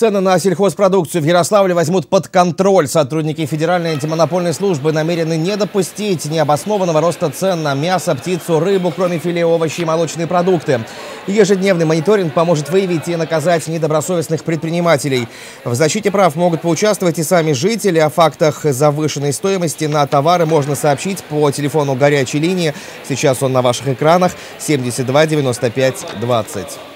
Цены на сельхозпродукцию в Ярославле возьмут под контроль. Сотрудники Федеральной антимонопольной службы намерены не допустить необоснованного роста цен на мясо, птицу, рыбу, кроме филе, овощи и молочные продукты. Ежедневный мониторинг поможет выявить и наказать недобросовестных предпринимателей. В защите прав могут поучаствовать и сами жители. О фактах завышенной стоимости на товары можно сообщить по телефону горячей линии. Сейчас он на ваших экранах 72 95 20.